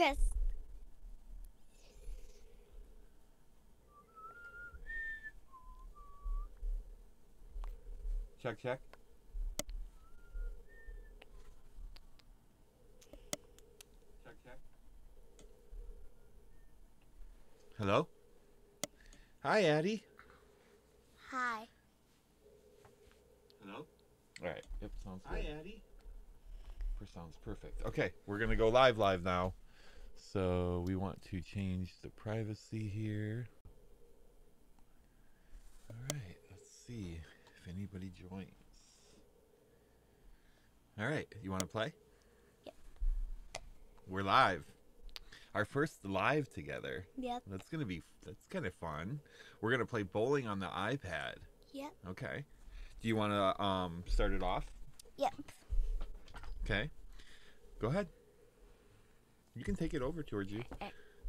Press. Check, check. Check, check. Hello? Hi, Addie. Hi. Hello? All right. Yep, sounds good. Hi, Addie. Sounds perfect. Okay, we're gonna go live, live now. So we want to change the privacy here. All right, let's see if anybody joins. All right, you want to play? Yep. We're live. Our first live together. Yep. That's gonna be that's kind of fun. We're gonna play bowling on the iPad. Yep. Okay. Do you want to um start it off? Yep. Okay. Go ahead. You can take it over towards you. Eh.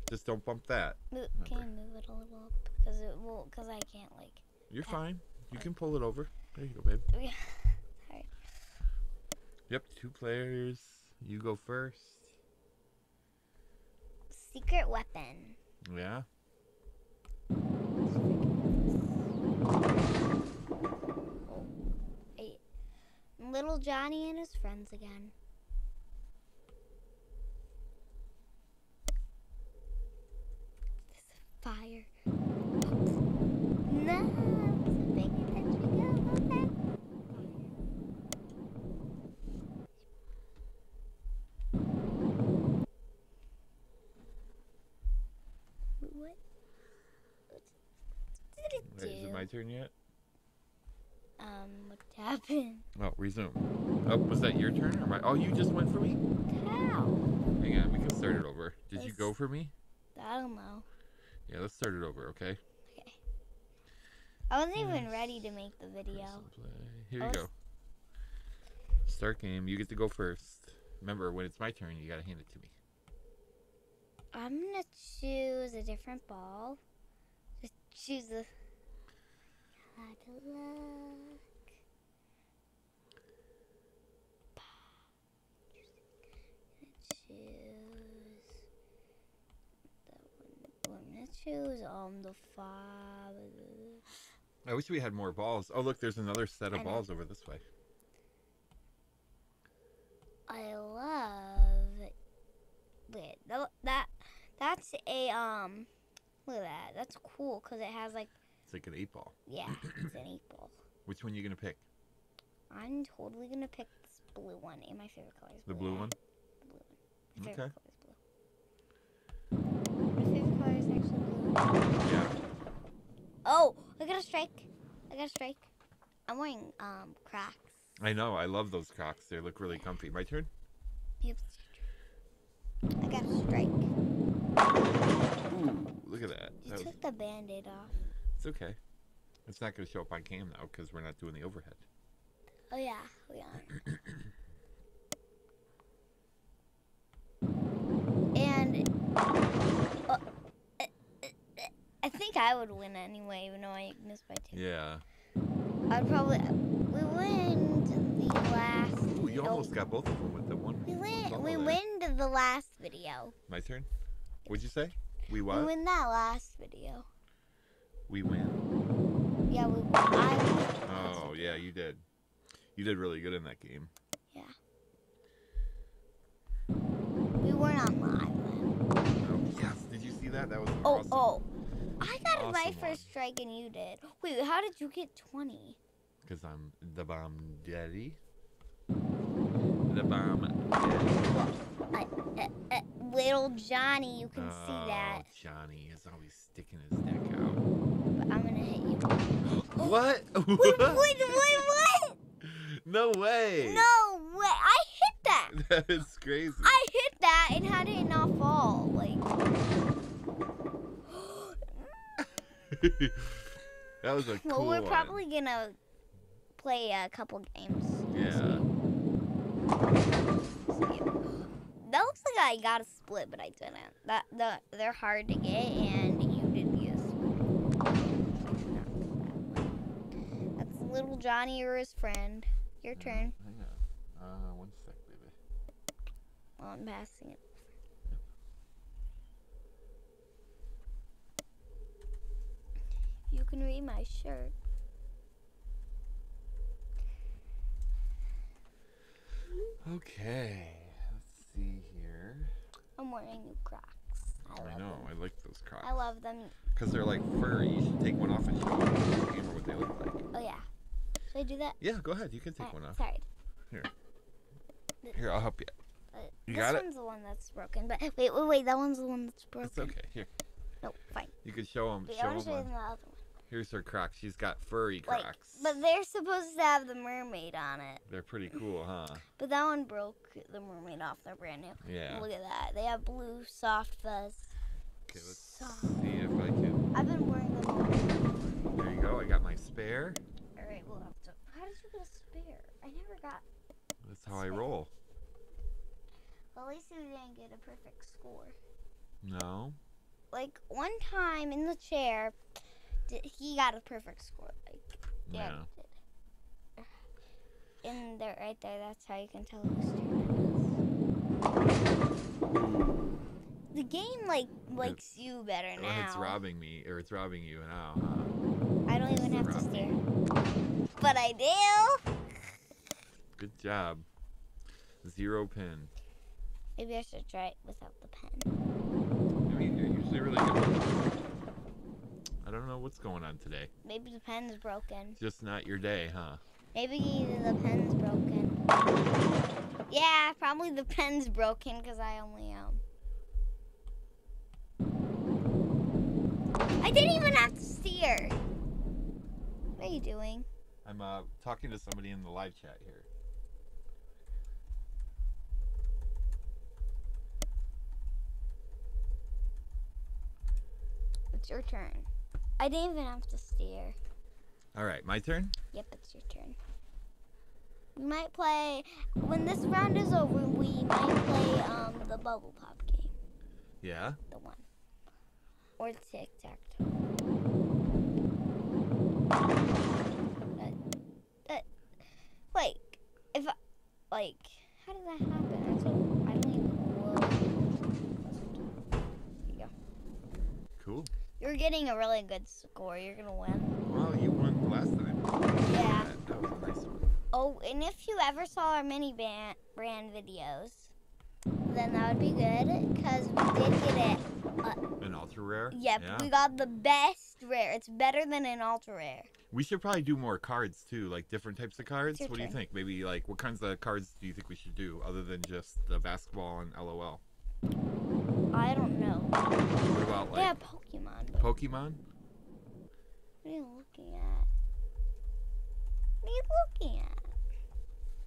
Just don't bump that. Mo- Can you move it a little up? Because it will. Because I can't like. You're fine. You can pull it over. There you go, babe. Sorry. Yep, two players. You go first. Secret weapon. Yeah. Hey, Little Johnny and his friends again. Fire. No, big attention. Go, okay. What? What Wait, is it my turn yet? Um, what happened? Oh, resume. Oh, was that your turn or my? Oh, you just went for me. How? Hang on, we can start it over. Did you go for me? I don't know. Yeah, let's start it over, okay? Okay. I wasn't even ready to make the video. Press and play. Here I you was- go. Start game. You get to go first. Remember, when it's my turn, you gotta hand it to me. I'm gonna choose a different ball. Just choose a. Out of luck. Choose that one. I'm gonna choose um the five. I wish we had more balls. Oh, look, there's another set of balls over this way. I love wait tha- that that's a um look at that that's cool because it has like It's like an eight ball. yeah it's an eight ball. Which one are you gonna pick? I'm totally gonna pick this blue one. And my favorite color is The blue. blue one? The blue one. My Okay. favorite color is blue. My favorite color is actually blue. Yeah. Oh, I got a strike. I got a strike. I'm wearing um Crocs. I know. I love those Crocs. They look really comfy. My turn? Yep. I got a strike. Ooh, look at that. You that was, took the band-aid off. it's okay. It's not going to show up on cam now because we're not doing the overhead. Oh yeah, we are. and uh, uh, uh, I think I would win anyway, even though I missed by two. Yeah. I'd probably we win the last. Ooh, you almost got both of them with the one. We win. We win the last video. My turn? What'd you say? We what? We win that last video. We win. Yeah, we. I won Oh, yeah, you did. You did really good in that game. Yeah. We were not on live then. Oh, yes. Did you see that? That was Oh, awesome. oh. Got my Awesome first strike and you did. Wait, how did you get 20? Because I'm the bomb daddy. The bomb daddy. Uh, uh, uh, little Johnny, you can see that. Oh, Johnny is always sticking his neck out. But I'm gonna hit you. what? Wait, wait, wait, what? No way. No way! I hit that. That is crazy. I hit that and had it not fall. Like, that was a well, cool we're one. probably gonna play a couple games. Yeah. That looks like I got a split, but I didn't. That the they're hard to get, and you did get a split. That's little Johnny or his friend. Your turn. Hang on. Uh, one sec, baby. Well, I'm passing it. Can read my shirt. Okay. Let's see here. I'm wearing new Crocs. I, I know. them. I like those Crocs. I love them. Because they're like furry. You should take one off and show the gamer what they look like. Oh yeah. Should I do that? Yeah, go ahead. You can take Alright, one off. Sorry. Here. Here, I'll help you. uh, You this got it? one's the one that's broken. But wait, wait, wait. That one's the one that's broken. It's okay. Here. No, fine. You can show them. Wait, I Show want to show them. the other one. Here's her Crocs. She's got furry Like, Crocs. but they're supposed to have the mermaid on it. They're pretty cool, huh? But that one broke the mermaid off. They're brand new. Yeah. Look at that. They have blue soft fuzz. Okay, let's Soft. see if I can. I've been wearing them. all- There you go. I got my spare. All right, we'll have to. How did you get a spare? I never got. That's how I roll. Well, at least you didn't get a perfect score. No. Like one time in the chair, he got a perfect score. Like Yeah. Dad did. In there, right there. That's how you can tell it is. The game like likes you better now. It's robbing me, or it's robbing you now. Huh? I don't even have to steer, but I do. Good job. Zero pin. Maybe I should try it without the pen. I mean, you're usually really good. I don't know what's going on today. Maybe the pen's broken. Just not your day, huh? Maybe the pen's broken. Yeah, probably the pen's broken because I only um. I didn't even have to steer. What are you doing? I'm uh, talking to somebody in the live chat here. It's your turn. I didn't even have to steer. All right, my turn. Yep, it's your turn. We might play when this round is over. We might play um the bubble pop game, Yeah. the one, or tic tac toe. Uh, uh, like, if I, like, how did that happen? I don't, I don't even. know. There you go. Cool. You're getting a really good score. You're gonna win. Well, you won last time. Yeah. That, that was a nice one. Oh, and if you ever saw our mini band, brand videos, then that would be good because we did get it. Uh, an ultra rare. Yep, Yeah. we got the best rare. It's better than an ultra rare. We should probably do more cards too, like different types of cards. What do you think? Maybe like what kinds of cards do you think we should do other than just the basketball and LOL? I don't know. What about like have Pokemon. Pokemon? what are you looking at? What are you looking at?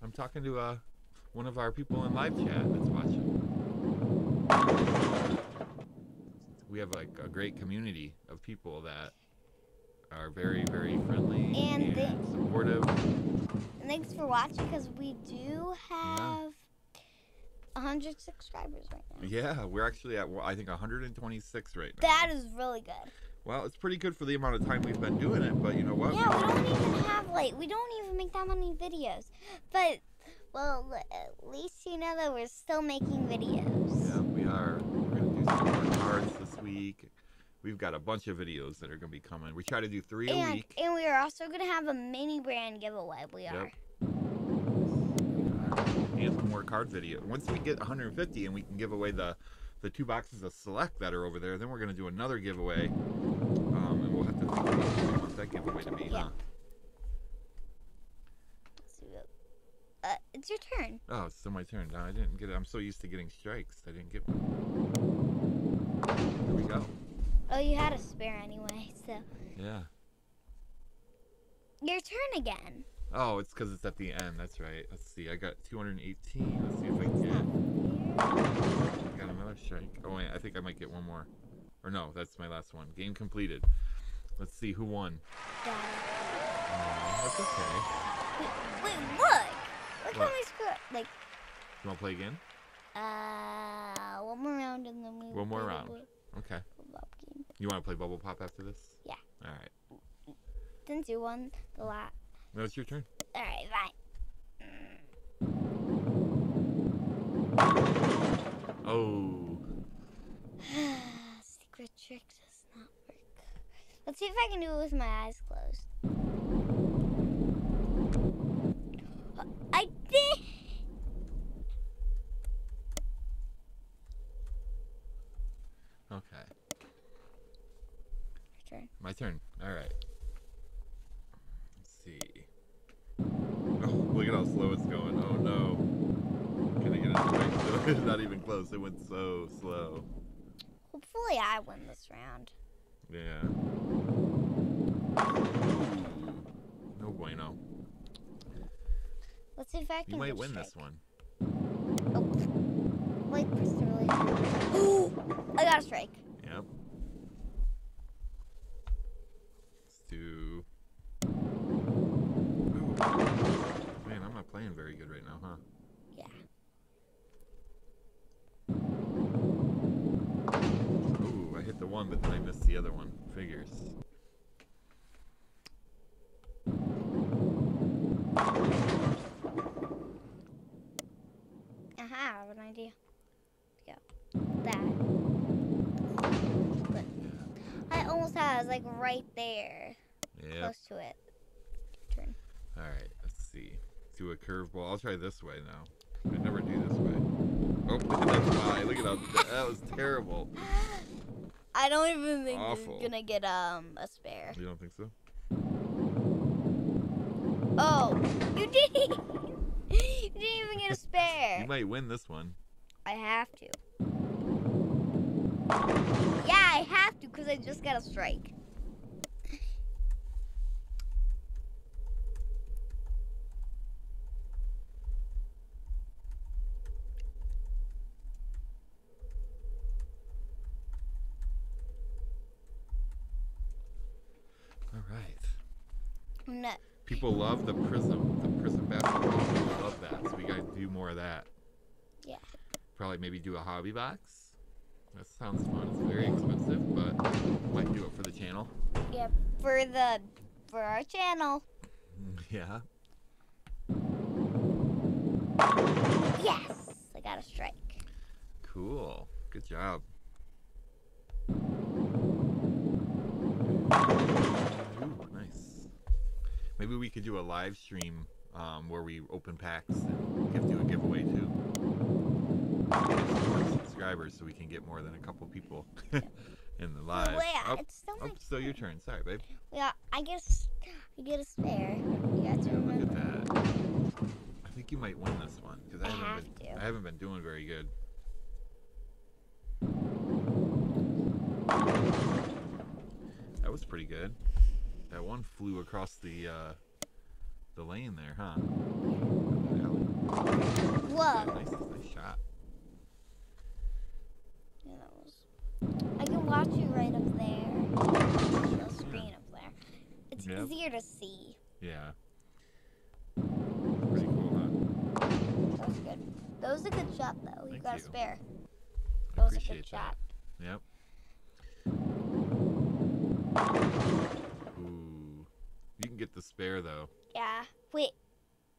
I'm talking to uh one of our people in live chat that's watching. We have like a great community of people that are very, very friendly And and, supportive. And thanks for watching because we do have a 100 subscribers right now. Yeah, we're actually at well, I think 126 right now. That is really good. well, it's pretty good for the amount of time we've been doing it, but you know what? Yeah, we don't even have like we don't even make that many videos. But well, at least you know that we're still making videos. Yeah, we are. We're gonna do some more cards this week. We've got a bunch of videos that are gonna be coming. We try to do three a week. and we are also gonna have a mini brand giveaway. We Yep. are. Some more card video. Once we get 150 and we can give away the the two boxes of select that are over there, then we're gonna do another giveaway. Um, and we'll have to think what we want that giveaway to be, Yeah. huh? Let's see what- Uh, it's your turn. Oh, it's still my turn. No, I didn't get it. I'm so used to getting strikes. I didn't get one. Here we go. Oh, you had a spare anyway, so Yeah. your turn again. Oh, it's because it's at the end. That's right. Let's see. I got 218. Let's see if I can get. I got another strike. Oh wait, I think I might get one more. Or no, that's my last one. Game completed. Let's see who won. Oh, that's okay. Wait, wait, look! Look how many score. Like, You want to play again? uh, one more round and then we. One more round. Okay. You want to play Bubble Pop after this? Yeah. All right. Since you won the last. No, it's your turn. All right, fine. Oh. Secret trick does not work. Let's see if I can do it with my eyes closed. I did. Okay. Turn. My turn. All right. Let's see. Oh, look at how slow it's going. Oh no. Can I get it right? it's not even close. It went so slow. Hopefully, I win this round. Yeah. No bueno. Let's see if I can. You might win this one. Oh, wait, press the release. Ooh, I got a strike. Yep. Let's do. Ooh. Man, I'm not playing very good right now, huh? Yeah. Ooh, I hit the one, but then I missed the other one. Figures. Aha, I have an idea. Go. That. But I almost had. I was like right there, Yep. close to it. Turn. All right. Let's see. Do a curveball. I'll try this way now. I never do this way. Oh, that's why. Look at that. that was terrible. I don't even think Awful. you're gonna get um a spare. You don't think so? Oh, you did. you didn't even get a spare. You might win this one. I have to. Yeah, I have to because I just got a strike. All right. No, People love the Prizm, the Prizm basketball. People love that. So we gotta do more of that. Yeah. Probably maybe do a hobby box. That sounds fun. It's very expensive, but might do it for the channel. yeah, for the for our channel. Yeah. Yes, I got a strike. Cool. Good job. Maybe we could do a live stream um, where we open packs and give do a giveaway too. More subscribers so we can get more than a couple people in the live. Wait, oh, it's still oh, so your turn. Sorry, babe. Yeah, I guess I get a spare. You got to Yeah, look at that. I think you might win this one because I, I haven't have been. to. I haven't been doing very good. That was pretty good. That one flew across the uh, the lane there, huh? Whoa. Nice, nice shot. Yeah, that was. I can watch you right up there. The screen up there. It's Yep. easier to see. Yeah. Pretty cool, huh? That was good. That was a good shot, though. You Thank got a you. spare. I That was a appreciate good that. shot. Yep. Can get the spare though. Yeah. Wait.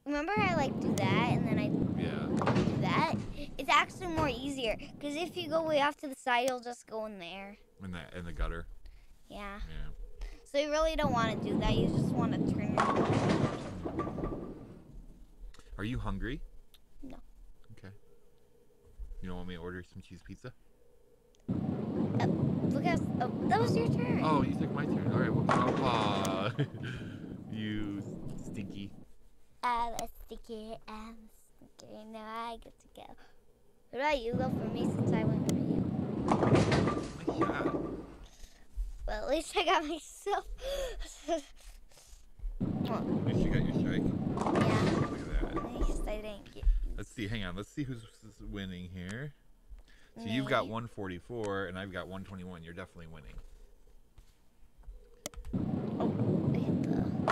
Remember I like do that and then I Yeah. do that? It's actually more easier because if you go way off to the side, you'll just go in there. In the in the gutter. Yeah. Yeah. So you really don't want to do that. You just want to turn Are you hungry? No. Okay. You don't want me to order some cheese pizza? Uh, look at oh, that was your turn. Oh, you took my turn. All right. Well. you stinky. I'm a sticky. I'm sticky. Now I get to go. What about you? Go for me since I went for you. Shot. Well, at least I got myself. oh, At least you got your strike. yeah. Look at that. At least I didn't get. Let's see. Hang on. Let's see who's who's winning here. So you've got 144 and I've got 121. You're definitely winning.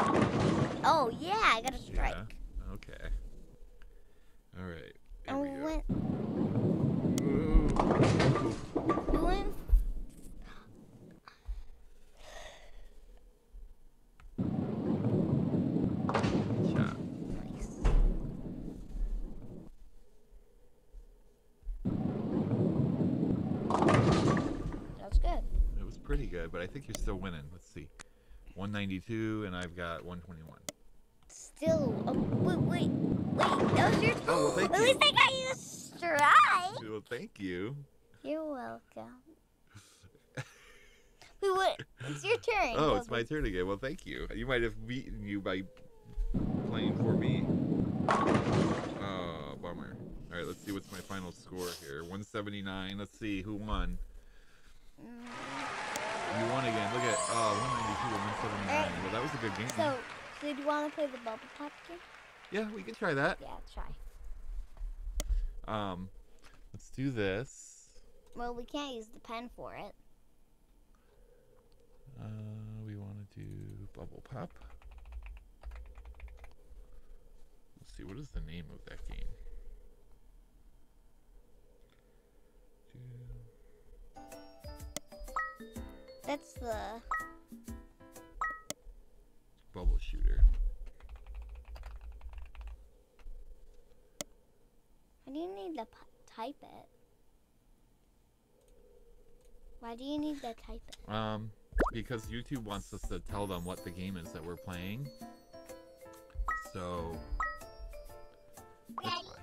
I hit the. Oh yeah, I got a strike. Yeah. Okay. All right. Here Oh, we go. went. You went. Nice. That's good. It was pretty good, but I think you're still winning. Let's see. 192, and I've got 121. Still. Oh, wait, wait, wait. That was your turn. Oh, well, thank At you. least I got you a strike. Well, thank you. You're welcome. Wait, what? It's your turn. Oh, it's my turn again. Well, thank you. You might have beaten you by playing for me. Oh, bummer. All right, let's see what's my final score here. 179. Let's see who won. Mm, You won again. Look at oh, 192 and 179. Alright. Well, that was a good game. So, so do you want to play the bubble pop game? yeah, we can try that. Yeah, try. Um, let's do this. Well, we can't use the pen for it. Uh, we want to do bubble pop. Let's see. What is the name of that game? That's the. Bubble shooter. Why do you need to type it? Why do you need to type it? Um, because YouTube wants us to tell them what the game is that we're playing. So that's why.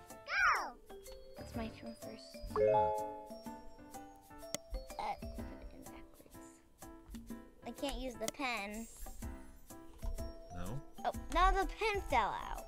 It's my turn first. Yeah. Can't use the pen. No. Oh, now the pen fell out.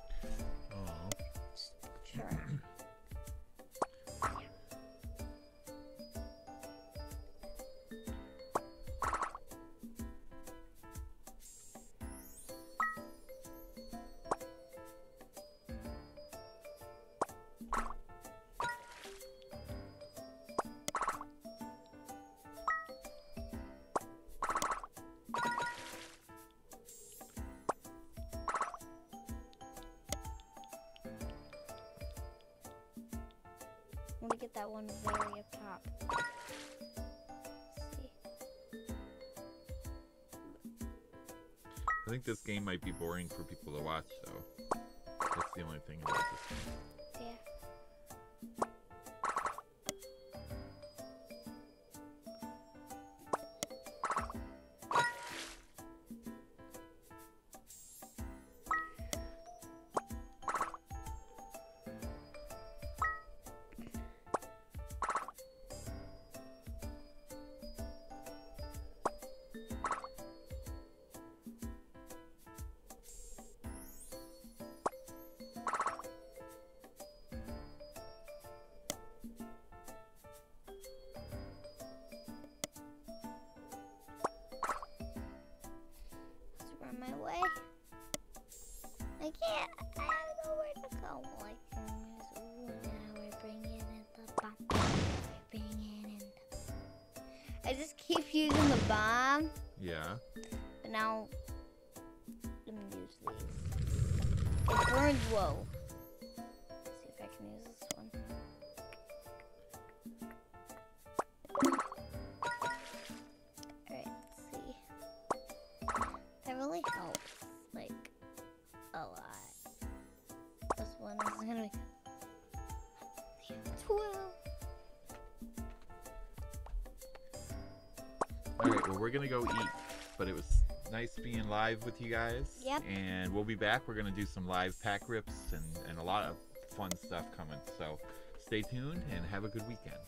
Me get that one very up top. I think this game might be boring for people to watch, though. That's the only thing about this game. Bomb, Yeah. but now let me use these. It burns low. We're gonna go eat, but it was nice being live with you guys. Yep. And we'll be back. We're gonna do some live pack rips and and a lot of fun stuff coming. So stay tuned and have a good weekend.